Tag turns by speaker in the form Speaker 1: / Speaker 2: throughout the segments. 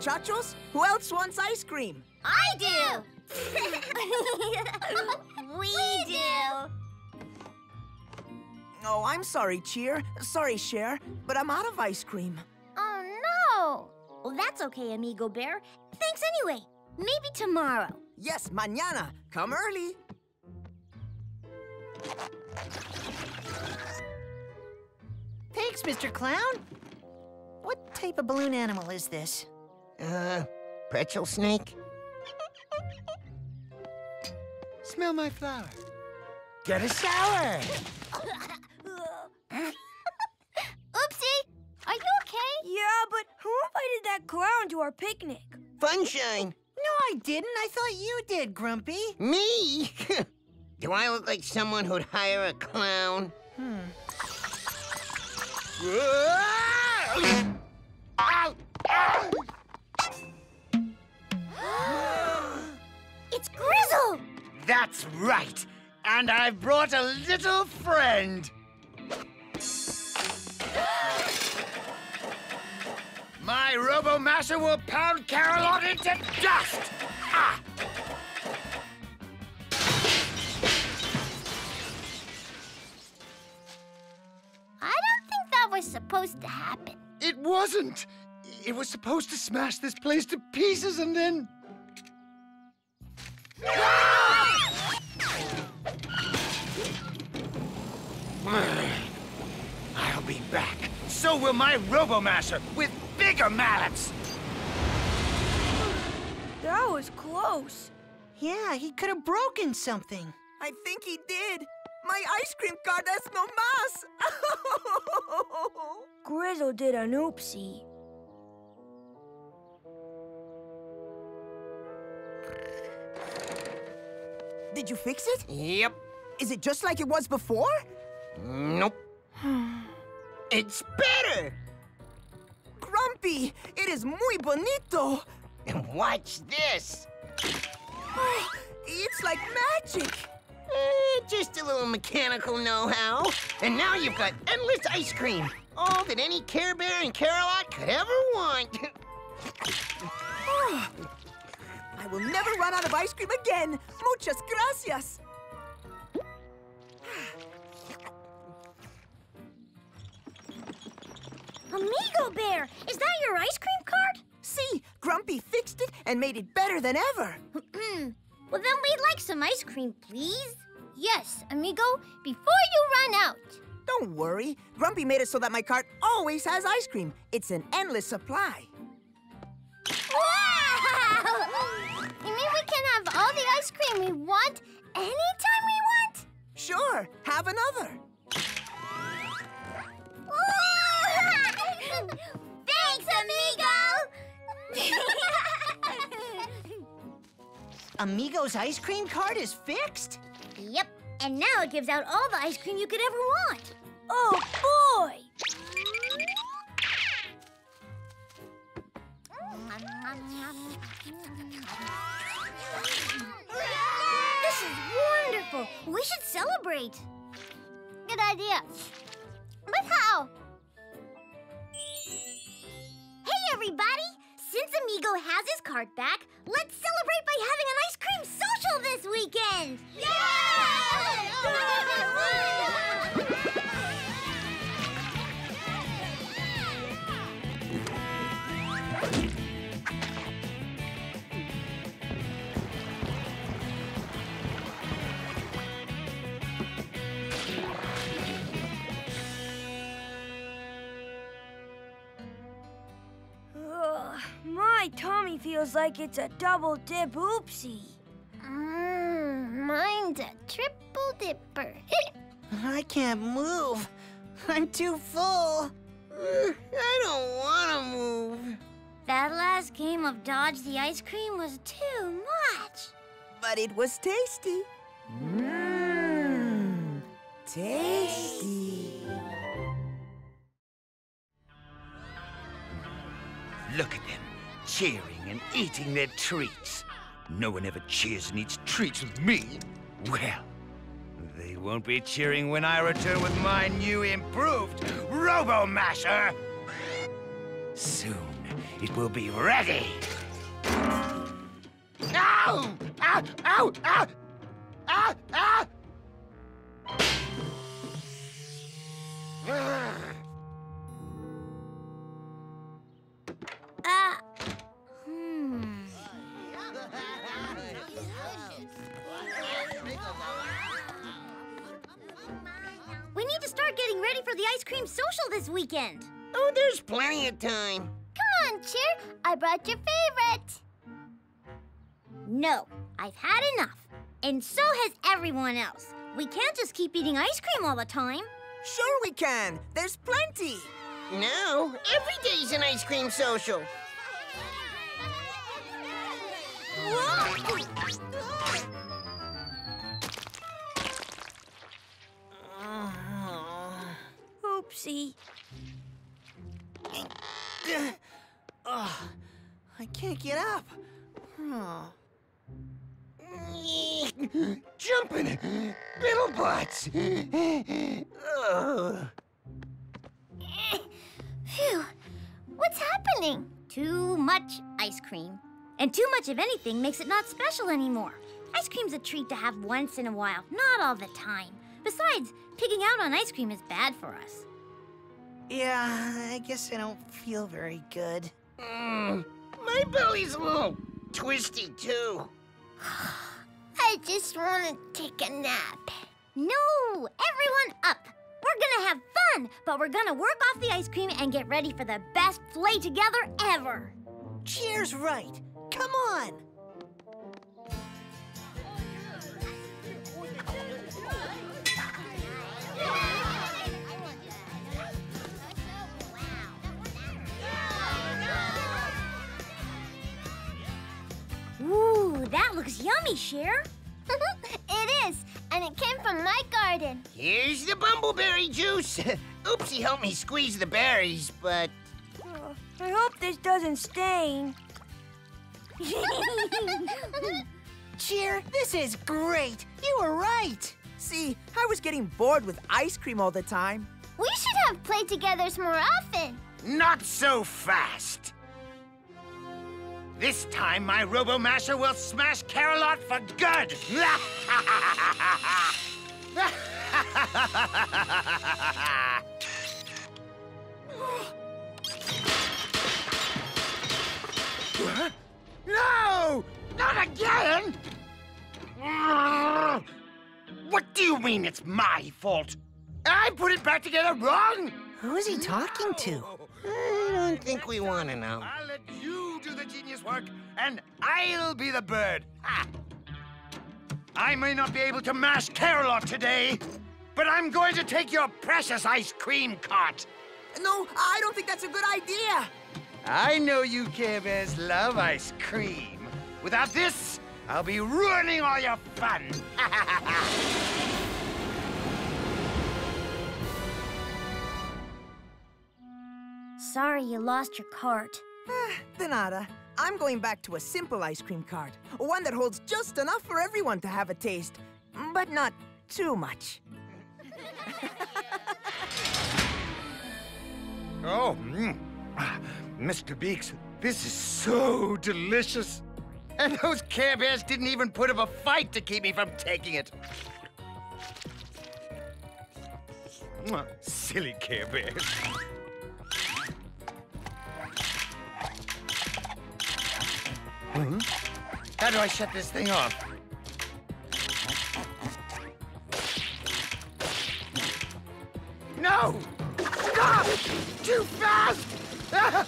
Speaker 1: Muchachos. Who else wants ice cream?
Speaker 2: I do! we do!
Speaker 1: Oh, I'm sorry, Cheer. Sorry, Cheer, but I'm out of ice cream.
Speaker 2: Oh, no! Well, that's okay, Amigo Bear. Thanks anyway. Maybe tomorrow.
Speaker 1: Yes, mañana. Come early.
Speaker 3: Thanks, Mr. Clown. What type of balloon animal is this?
Speaker 4: Uh, pretzel snake?
Speaker 5: Smell my flower. Get a shower.
Speaker 2: Oopsie! Are you okay?
Speaker 6: Yeah, but who invited that clown to our picnic?
Speaker 4: Funshine.
Speaker 3: No, I didn't. I thought you did, Grumpy.
Speaker 4: Me? Do I look like someone who'd hire a clown?
Speaker 3: Hmm.
Speaker 5: That's right. And I've brought a little friend. My Robo Masher will pound Care-a-Lot into dust. Ah!
Speaker 2: I don't think that was supposed to happen.
Speaker 5: It wasn't. It was supposed to smash this place to pieces and then. I'll be back. So will my Robo Masher with bigger mallets.
Speaker 6: That was close.
Speaker 3: Yeah, he could have broken something.
Speaker 1: I think he did. My ice cream cart es no mass.
Speaker 6: Grizzle did an oopsie.
Speaker 1: did you fix it?
Speaker 4: Yep.
Speaker 1: Is it just like it was before?
Speaker 4: Nope. it's better.
Speaker 1: Grumpy, it is muy bonito.
Speaker 4: And watch this.
Speaker 1: It's like magic.
Speaker 4: Eh, just a little mechanical know-how. And now you've got endless ice cream. All that any Care Bear and Care-a-Lot could ever want.
Speaker 1: I will never run out of ice cream again. Muchas gracias.
Speaker 2: Amigo Bear, is that your ice cream cart?
Speaker 1: See, Grumpy fixed it and made it better than ever.
Speaker 2: well, then we'd like some ice cream, please. Yes, amigo, before you run out.
Speaker 1: Don't worry. Grumpy made it so that my cart always has ice cream. It's an endless supply.
Speaker 2: Wow! You mean we can have all the ice cream we want anytime we want?
Speaker 1: Sure, have another.
Speaker 3: Amigo's ice cream cart is fixed?
Speaker 2: yep, and now it gives out all the ice cream you could ever want.
Speaker 6: Oh, boy!
Speaker 2: This is wonderful. We should celebrate. Good idea. But how? Has his card back, let's celebrate by having an ice cream social this weekend!
Speaker 6: Ugh, feels like it's a double dip oopsie.
Speaker 2: Mmm, mine's a triple dipper.
Speaker 3: I can't move. I'm too full.
Speaker 4: Mm, I don't want to move.
Speaker 2: that last game of Dodge the Ice Cream was too much.
Speaker 4: But
Speaker 1: but it was tasty. Mmm, tasty.
Speaker 5: Look at them, cheering and eating their treats. No one ever cheers and eats treats with me. Well, they won't be cheering when I return with my new improved Robo Masher. Soon, it will be ready. Ow! Ow! Ow! Ow! Ow! Ow!
Speaker 2: For the ice cream social this weekend.
Speaker 4: Oh, there's plenty of time.
Speaker 2: Come on, Cheer. I brought your favorite. No, I've had enough. And so has everyone else. We can't just keep eating ice cream all the time.
Speaker 1: Sure we can. There's plenty.
Speaker 4: No, every day's an ice cream social.
Speaker 6: Oopsie.
Speaker 3: Oh, I can't get up. Oh.
Speaker 4: Jumping little butts. Ugh.
Speaker 2: Phew. What's happening? Too much ice cream. And too much of anything makes it not special anymore. Ice cream's a treat to have once in a while, not all the time. Besides, picking out on ice cream is bad for us.
Speaker 3: Yeah, I guess I don't feel very good.
Speaker 4: Mm, my belly's a little twisty, too.
Speaker 2: I just want to take a nap. No, everyone up. We're gonna have fun, but we're gonna work off the ice cream and get ready for the best play together ever.
Speaker 3: Cheers, right. Come on.
Speaker 2: That yummy, Cheer. it is, and it came from my garden.
Speaker 4: Here's the bumbleberry juice. Oopsie helped me squeeze the berries, but
Speaker 6: Oh, I hope this doesn't stain.
Speaker 3: Cheer, this is great. You were right.
Speaker 1: See, I was getting bored with ice cream all the time.
Speaker 2: we should have played together more often.
Speaker 5: Not so fast. This time, my Robo Masher will smash Care-a-Lot for good. no! Not again! What do you mean it's my fault? I put it back together wrong?
Speaker 3: Who is he talking to?
Speaker 4: I don't think we want to know.
Speaker 5: I'll let you do the genius work, and I'll be the bird. Ha! I may not be able to mash Care-a-Lot today, but I'm going to take your precious ice cream cart.
Speaker 1: No, I don't think that's a good idea.
Speaker 5: I know you Care Bears love ice cream. Without this, I'll be ruining all your fun.
Speaker 2: Sorry you lost your cart.
Speaker 1: Nada. I'm going back to a simple ice cream cart. One that holds just enough for everyone to have a taste, but not too much.
Speaker 5: oh, mm. Ah, Mr. Beaks, this is so delicious. And those Care Bears didn't even put up a fight to keep me from taking it. Silly Care Bears. Hmm? How do I shut this thing off? No! Stop! Too fast! Ah!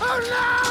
Speaker 5: Oh no!